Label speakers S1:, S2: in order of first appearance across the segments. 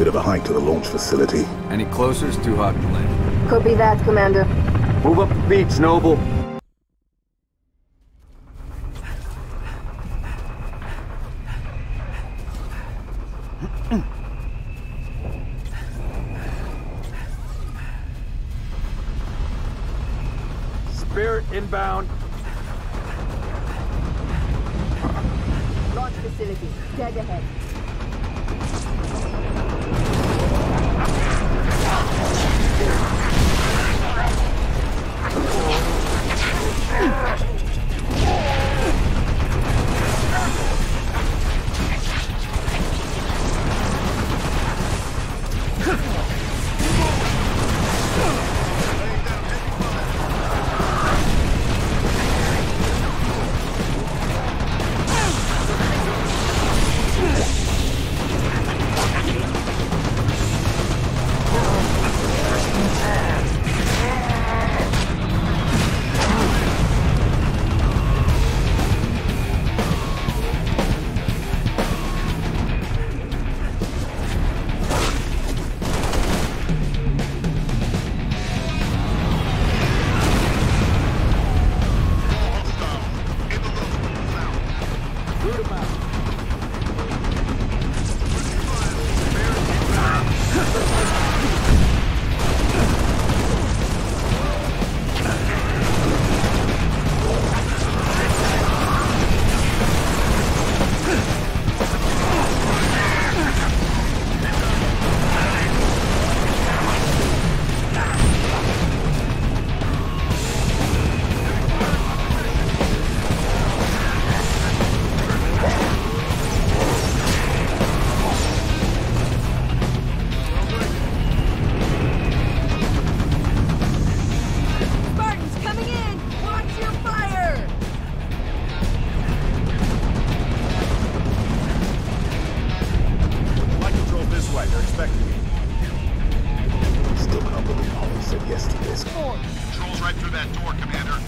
S1: Bit of a hike to the launch facility.
S2: Any closer, it's too hot to land.
S3: Copy that, Commander.
S2: Move up the beach, Noble. Spirit inbound.
S3: Launch facility. Dead ahead.
S4: Root 'em out.
S5: Controls right through that door, Commander.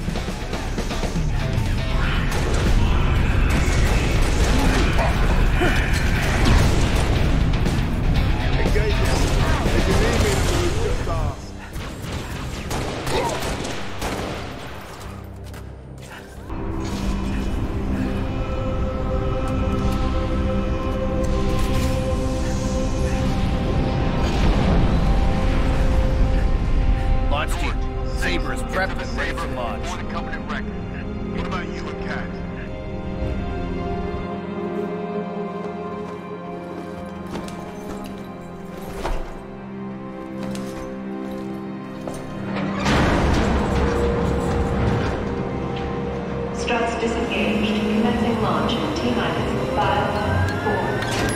S5: lodge. Record. What about you and Kat?
S6: Struts disengaged. Commencing launch in T-minus 5, 4,